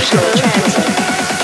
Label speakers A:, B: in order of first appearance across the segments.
A: Emotional transit.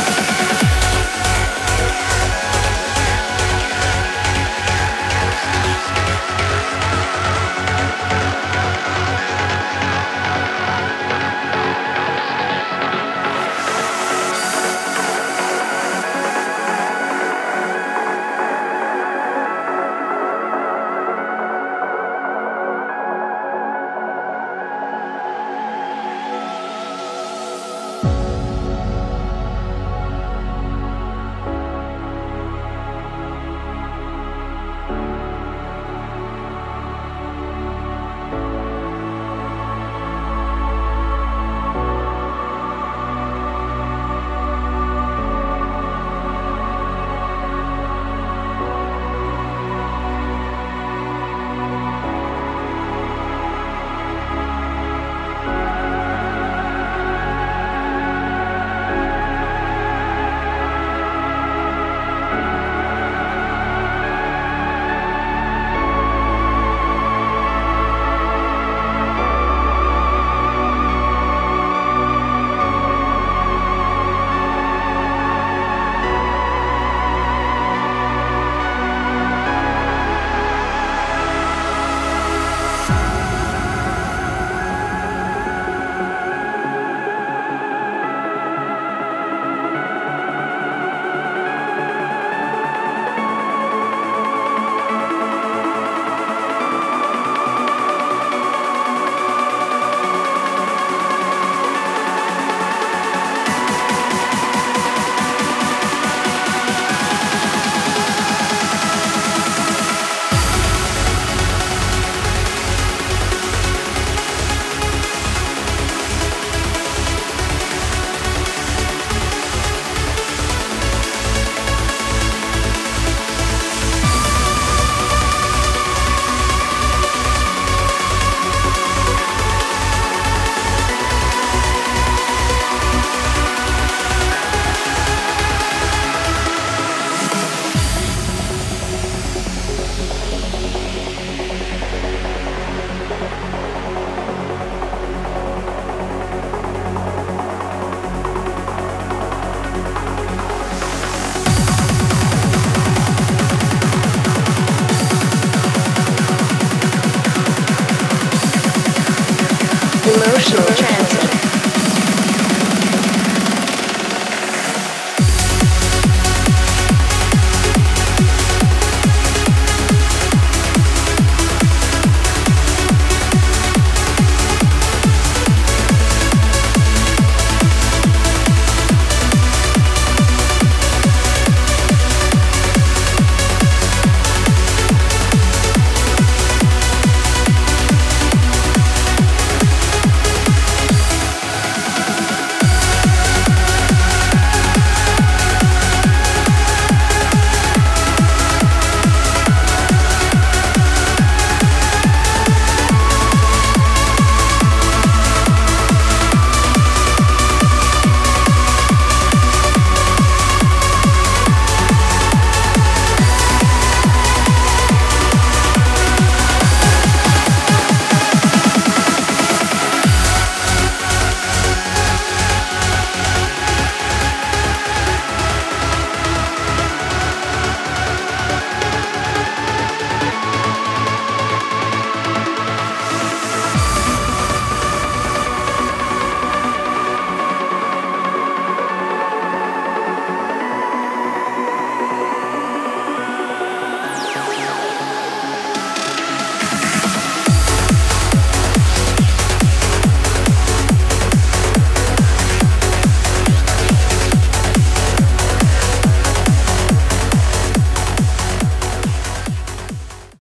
A: Emotional transit.